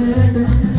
это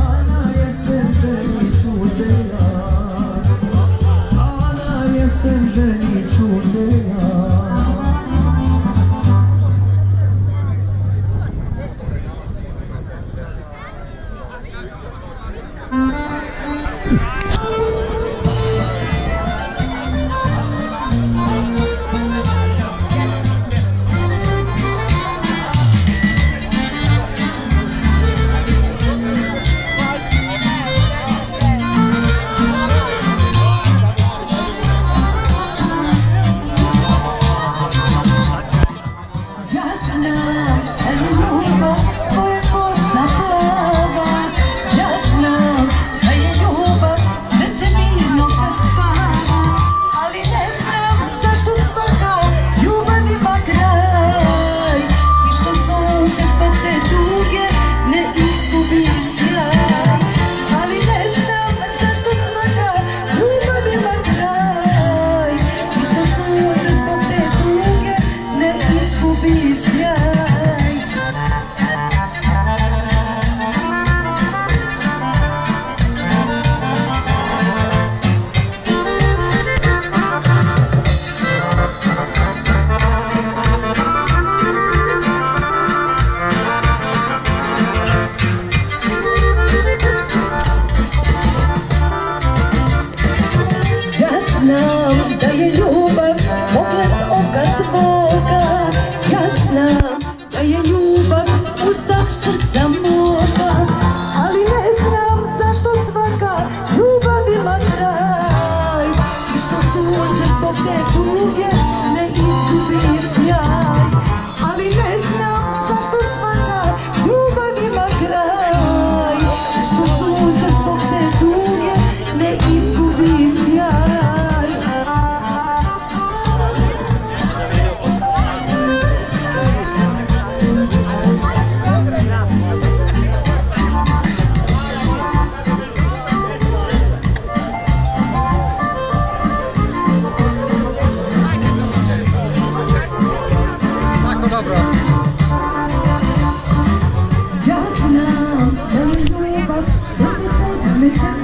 Make sure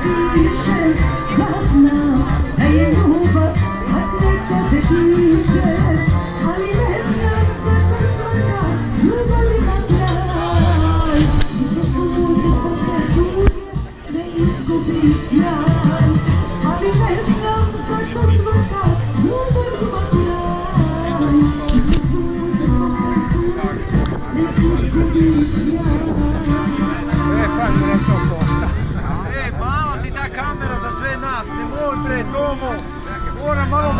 nas, nemoj bre, Tomo, mora malo